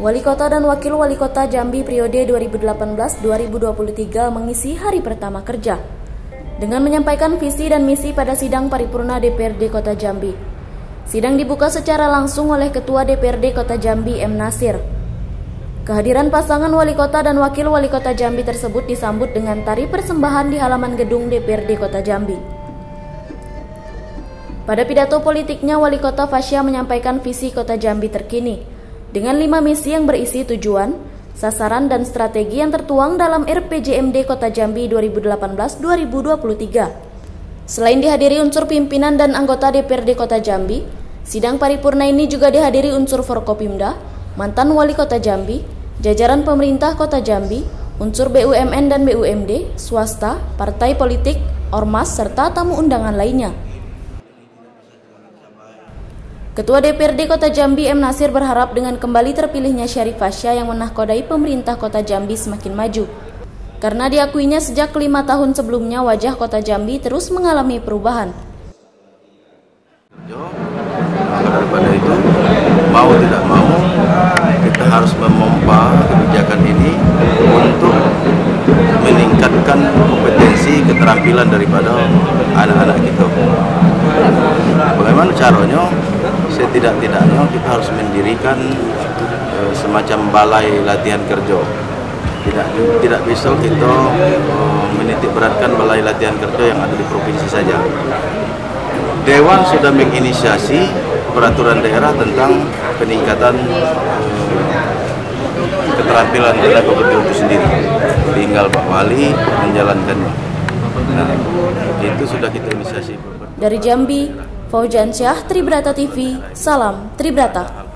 Wali Kota dan Wakil Wali Kota Jambi periode 2018-2023 mengisi hari pertama kerja dengan menyampaikan visi dan misi pada sidang paripurna DPRD Kota Jambi. Sidang dibuka secara langsung oleh Ketua DPRD Kota Jambi M Nasir. Kehadiran pasangan wali kota dan wakil wali kota Jambi tersebut disambut dengan tari persembahan di halaman gedung DPRD Kota Jambi. Pada pidato politiknya, Wali Kota Fasya menyampaikan visi Kota Jambi terkini, dengan lima misi yang berisi tujuan, sasaran, dan strategi yang tertuang dalam RPJMD Kota Jambi 2018-2023. Selain dihadiri unsur pimpinan dan anggota DPRD Kota Jambi, sidang paripurna ini juga dihadiri unsur Forkopimda, mantan wali Kota Jambi, jajaran pemerintah Kota Jambi, unsur BUMN dan BUMD, swasta, partai politik, ormas, serta tamu undangan lainnya. Ketua DPRD Kota Jambi M. Nasir berharap dengan kembali terpilihnya Syarif Fasya yang menahkodai pemerintah Kota Jambi semakin maju. Karena diakuinya sejak lima tahun sebelumnya wajah Kota Jambi terus mengalami perubahan. Daripada itu, mau tidak mau, kita harus memompa kebijakan ini untuk meningkatkan kompetensi keterampilan daripada anak-anak kita. Bagaimana caranya? setidak-tidaknya kita harus mendirikan uh, semacam balai latihan kerja. Tidak tidak bisa kita uh, menitik beratkan balai latihan kerja yang ada di provinsi saja. Dewan sudah menginisiasi peraturan daerah tentang peningkatan uh, keterampilan tenaga kerja itu sendiri. Tinggal Pak Wali menjalankannya. Nah, itu sudah kita inisiasi. Dari Jambi, Faujan Syah, Tribrata TV, Salam Tribrata.